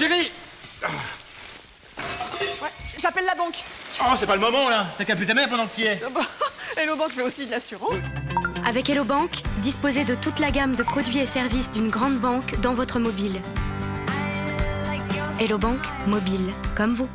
chérie Ouais, j'appelle la banque. Oh, c'est pas le moment, là T'as qu'à plus ta mère pendant que t'y es ah bah, Hello Bank fait aussi de l'assurance. Avec Hello Bank, disposez de toute la gamme de produits et services d'une grande banque dans votre mobile. Hello Bank, mobile, comme vous.